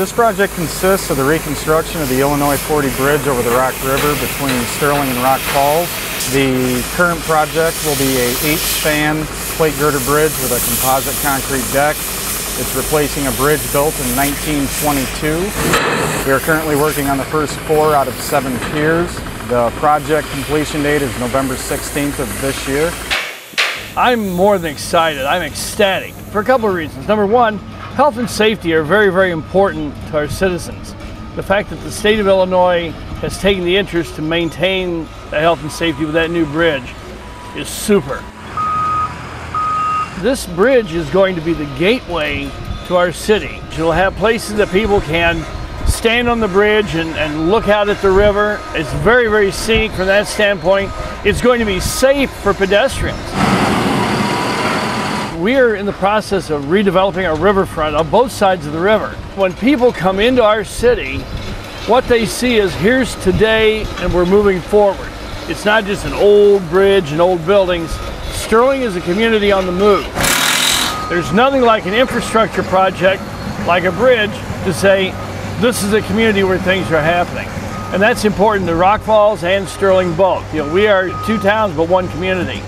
This project consists of the reconstruction of the Illinois 40 Bridge over the Rock River between Sterling and Rock Falls. The current project will be a eight-span plate girder bridge with a composite concrete deck. It's replacing a bridge built in 1922. We are currently working on the first four out of seven piers. The project completion date is November 16th of this year. I'm more than excited. I'm ecstatic for a couple of reasons. Number one, health and safety are very, very important to our citizens. The fact that the state of Illinois has taken the interest to maintain the health and safety with that new bridge is super. This bridge is going to be the gateway to our city. It'll have places that people can stand on the bridge and, and look out at the river. It's very, very scenic from that standpoint. It's going to be safe for pedestrians we are in the process of redeveloping our riverfront on both sides of the river. When people come into our city, what they see is here's today and we're moving forward. It's not just an old bridge and old buildings. Sterling is a community on the move. There's nothing like an infrastructure project, like a bridge, to say this is a community where things are happening. And that's important to Rock Falls and Sterling both. You know, we are two towns but one community.